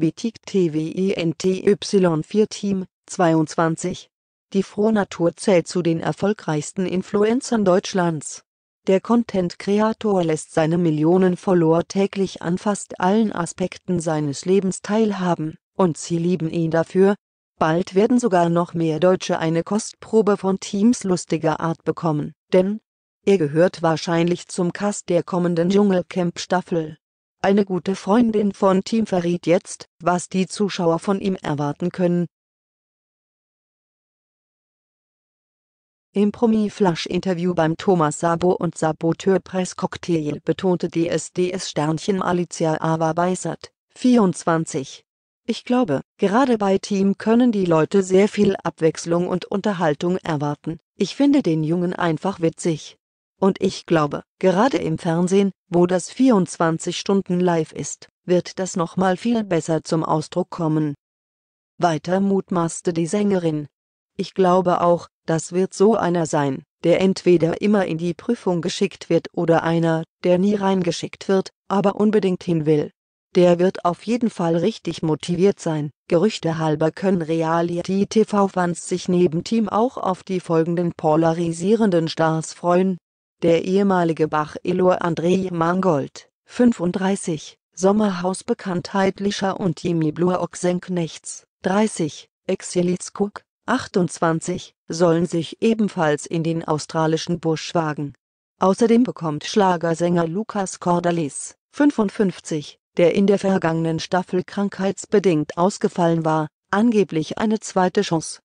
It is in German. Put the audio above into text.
Betik TWENTY 4 Team, 22. Die Frohnatur zählt zu den erfolgreichsten Influencern Deutschlands. Der Content-Kreator lässt seine Millionen Follower täglich an fast allen Aspekten seines Lebens teilhaben, und sie lieben ihn dafür. Bald werden sogar noch mehr Deutsche eine Kostprobe von Teams lustiger Art bekommen, denn er gehört wahrscheinlich zum Cast der kommenden Dschungelcamp-Staffel. Eine gute Freundin von Team verriet jetzt, was die Zuschauer von ihm erwarten können. Im Promi-Flash-Interview beim Thomas Sabo und Saboteur-Presscocktail betonte DSDS-Sternchen Alicia Ava Weissert, 24. Ich glaube, gerade bei Team können die Leute sehr viel Abwechslung und Unterhaltung erwarten. Ich finde den Jungen einfach witzig. Und ich glaube, gerade im Fernsehen, wo das 24 Stunden live ist, wird das nochmal viel besser zum Ausdruck kommen. Weiter mutmaßte die Sängerin. Ich glaube auch, das wird so einer sein, der entweder immer in die Prüfung geschickt wird oder einer, der nie reingeschickt wird, aber unbedingt hin will. Der wird auf jeden Fall richtig motiviert sein. Gerüchte halber können Reality-TV-Fans sich neben Team auch auf die folgenden polarisierenden Stars freuen, der ehemalige Bach-Elor André Mangold, 35, Sommerhausbekanntheit Lisha und Jimmy Blue Ochsenknechts, 30, Excelitz Cook, 28, sollen sich ebenfalls in den australischen Busch wagen. Außerdem bekommt Schlagersänger Lukas Cordalis, 55, der in der vergangenen Staffel krankheitsbedingt ausgefallen war, angeblich eine zweite Chance